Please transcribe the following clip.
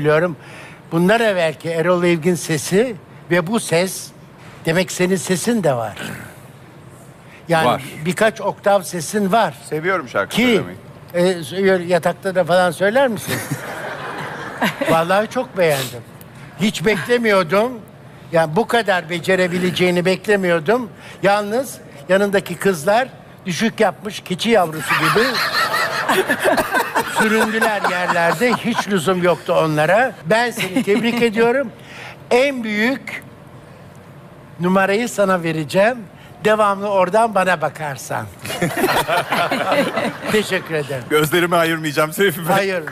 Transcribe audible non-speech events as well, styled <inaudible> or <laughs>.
söylüyorum. Bunlar evvelki Erol Evgin sesi ve bu ses demek senin sesin de var. Yani Var. birkaç oktav sesin var. Seviyorum şarkı Ki söylemeyi. e, yatakta da falan söyler misin? <laughs> Vallahi çok beğendim. Hiç beklemiyordum. Yani bu kadar becerebileceğini beklemiyordum. Yalnız yanındaki kızlar düşük yapmış keçi yavrusu gibi <laughs> süründüler yerlerde. Hiç lüzum yoktu onlara. Ben seni tebrik <laughs> ediyorum. En büyük numarayı sana vereceğim. Devamlı oradan bana bakarsan. <laughs> Teşekkür ederim. Gözlerimi ayırmayacağım Seyfi Bey. Hayırlı.